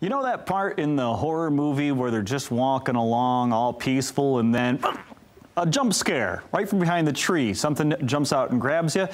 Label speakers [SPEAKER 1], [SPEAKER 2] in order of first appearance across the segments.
[SPEAKER 1] You know that part in the horror movie where they're just walking along all peaceful and then a jump scare right from behind the tree. Something jumps out and grabs you.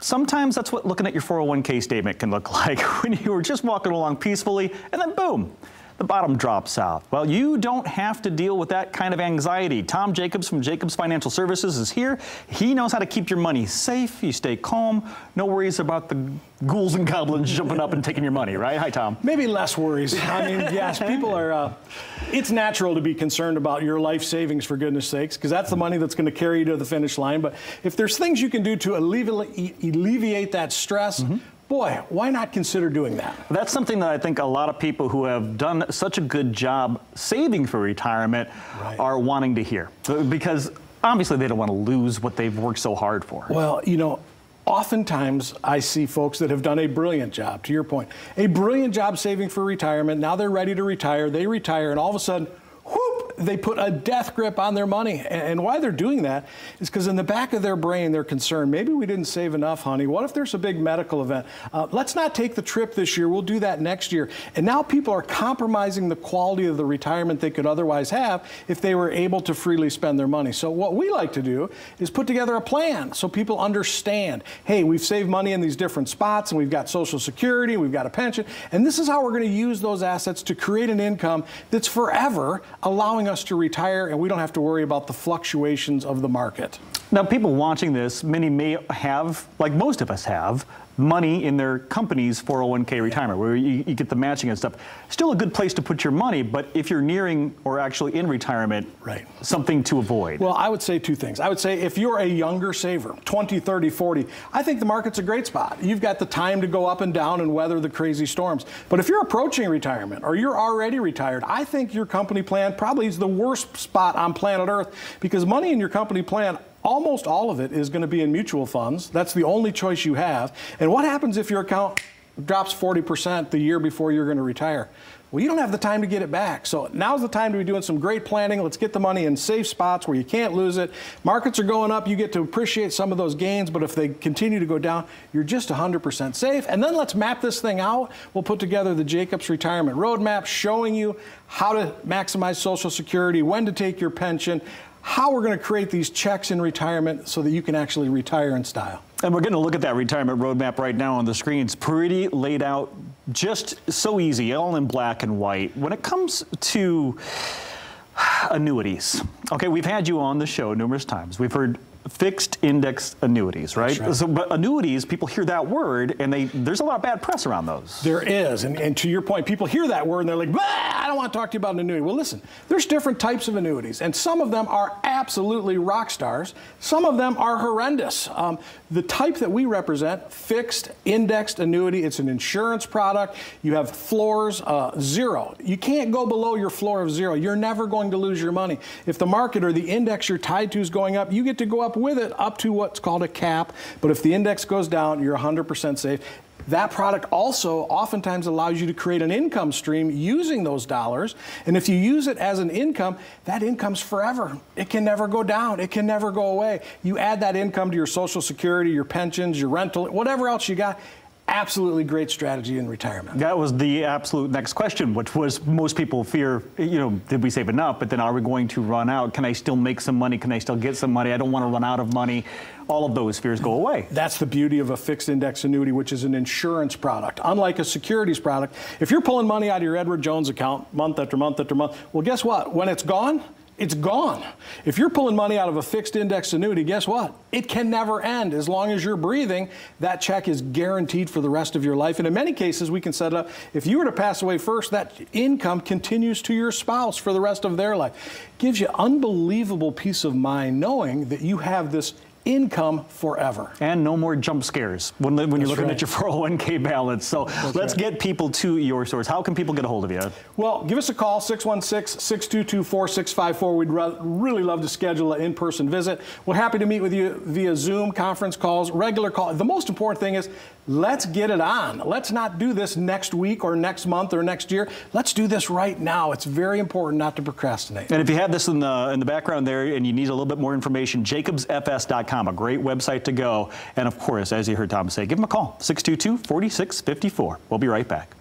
[SPEAKER 1] Sometimes that's what looking at your 401k statement can look like when you were just walking along peacefully and then boom, the bottom drops out. Well, you don't have to deal with that kind of anxiety. Tom Jacobs from Jacobs Financial Services is here. He knows how to keep your money safe. You stay calm. No worries about the ghouls and goblins jumping up and taking your money, right? Hi, Tom.
[SPEAKER 2] Maybe less worries. I mean, yes, people are, uh, it's natural to be concerned about your life savings, for goodness sakes, because that's the money that's going to carry you to the finish line. But if there's things you can do to alleviate, alleviate that stress, mm -hmm boy, why not consider doing that?
[SPEAKER 1] That's something that I think a lot of people who have done such a good job saving for retirement right. are wanting to hear because obviously they don't want to lose what they've worked so hard for.
[SPEAKER 2] Well, you know, oftentimes I see folks that have done a brilliant job, to your point, a brilliant job saving for retirement. Now they're ready to retire. They retire, and all of a sudden, they put a death grip on their money. And why they're doing that is because in the back of their brain, they're concerned maybe we didn't save enough, honey. What if there's a big medical event? Uh, let's not take the trip this year. We'll do that next year. And now people are compromising the quality of the retirement they could otherwise have if they were able to freely spend their money. So, what we like to do is put together a plan so people understand hey, we've saved money in these different spots and we've got Social Security, we've got a pension, and this is how we're going to use those assets to create an income that's forever allowing allowing us to retire and we don't have to worry about the fluctuations of the market.
[SPEAKER 1] Now, people watching this, many may have, like most of us have, money in their company's 401k retirement, where you, you, get the matching and stuff. Still a good place to put your money, but if you're nearing or actually in retirement,
[SPEAKER 2] right.
[SPEAKER 1] something to avoid.
[SPEAKER 2] Well, I would say two things. I would say if you're a younger saver, 20, 30, 40, I think the market's a great spot. You've got the time to go up and down and weather the crazy storms. But if you're approaching retirement or you're already retired, I think your company plan probably is the worst spot on planet Earth because money in your company plan almost all of it is going to be in mutual funds. That's the only choice you have. And what happens if your account drops 40% the year before you're going to retire? Well, you don't have the time to get it back. So now's the time to be doing some great planning. Let's get the money in safe spots where you can't lose it. Markets are going up. You get to appreciate some of those gains, but if they continue to go down, you're just 100% safe. And then let's map this thing out. We'll put together the Jacobs Retirement Roadmap showing you how to maximize Social Security, when to take your pension, how we're going to create these checks in retirement so that you can actually retire in style.
[SPEAKER 1] And we're going to look at that retirement roadmap right now on the screen. It's pretty laid out, just so easy, all in black and white. When it comes to annuities, okay, we've had you on the show numerous times. We've heard fixed index annuities, right? right? So, but annuities, people hear that word and they there's a lot of bad press around those.
[SPEAKER 2] There is, and, and to your point, people hear that word and they're like, I don't want to talk to you about an annuity. Well, listen, there's different types of annuities, and some of them are absolutely rock stars. Some of them are horrendous. Um, the type that we represent, fixed indexed annuity, it's an insurance product. You have floors uh, zero. You can't go below your floor of zero. You're never going to lose your money. If the market or the index you're tied to is going up, you get to go with it up to what's called a cap. But if the index goes down, you're 100% safe. That product also oftentimes allows you to create an income stream using those dollars. And if you use it as an income, that income's forever. It can never go down. It can never go away. You add that income to your Social Security, your pensions, your rental, whatever else you got, absolutely great strategy in retirement.
[SPEAKER 1] That was the absolute next question, which was most people fear, you know, did we save enough? But then are we going to run out? Can I still make some money? Can I still get some money? I don't want to run out of money. All of those fears go away.
[SPEAKER 2] That's the beauty of a fixed index annuity, which is an insurance product. Unlike a securities product, if you're pulling money out of your Edward Jones account month after month after month, well, guess what? When it's gone, it's gone. If you're pulling money out of a fixed index annuity, guess what? It can never end. As long as you're breathing, that check is guaranteed for the rest of your life. And in many cases, we can set it up. If you were to pass away first, that income continues to your spouse for the rest of their life. Gives you unbelievable peace of mind knowing that you have this income forever.
[SPEAKER 1] And no more jump scares when, when you're looking right. at your 401k balance. So That's let's right. get people to your source. How can people get a hold of you?
[SPEAKER 2] Well, give us a call, 616-622-4654. We'd really love to schedule an in-person visit. We're happy to meet with you via Zoom, conference calls, regular calls. The most important thing is let's get it on. Let's not do this next week or next month or next year. Let's do this right now. It's very important not to procrastinate.
[SPEAKER 1] And if you have this in the, in the background there and you need a little bit more information, jacobsfs.com a great website to go. And of course, as you heard Tom say, give them a call, 622 4654. We'll be right back.